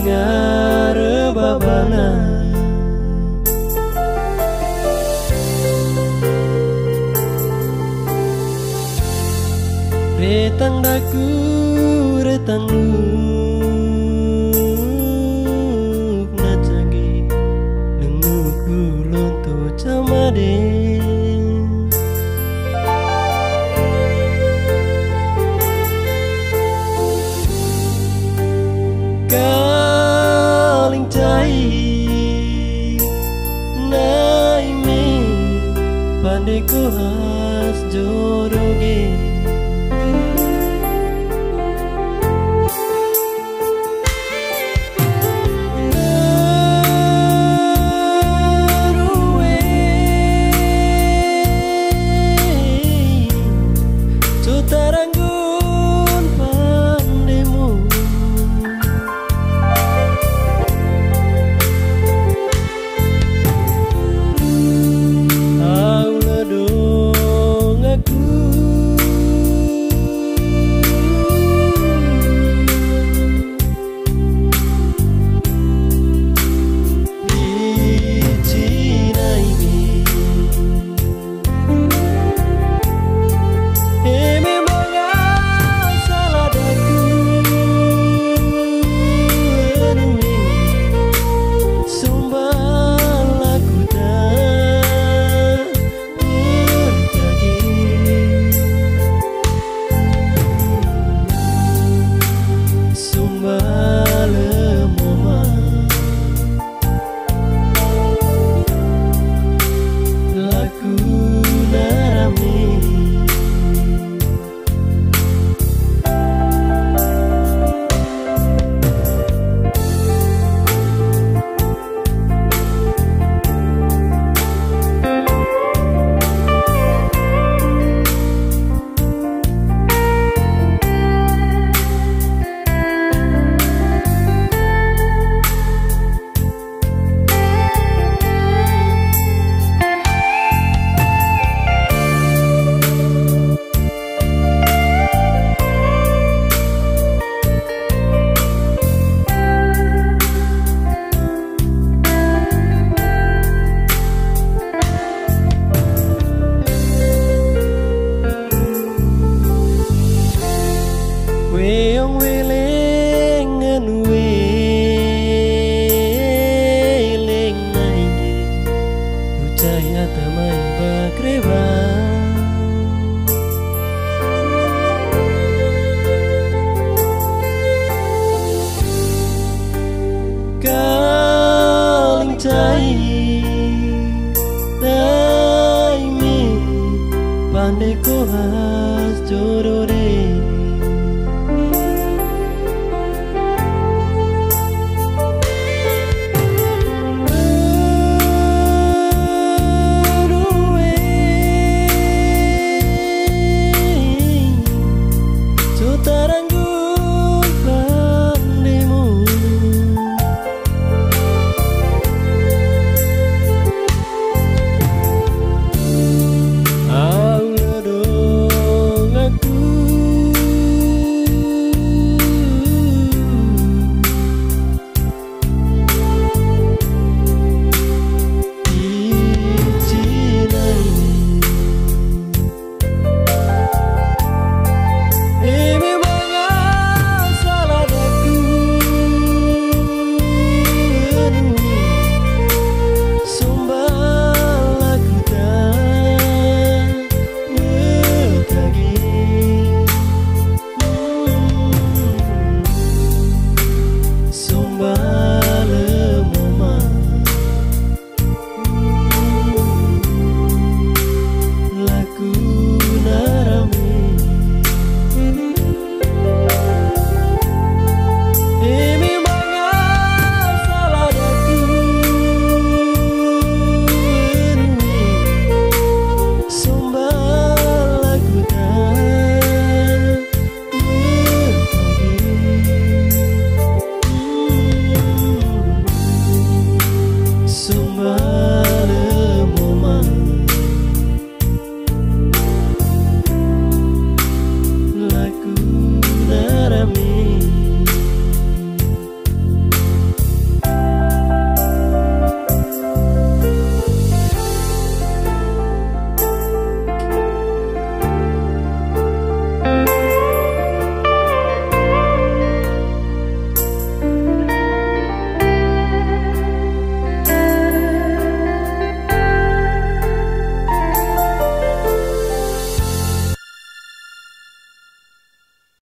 mengare babana Retang daku retang nuk jodoh hojas lloraré.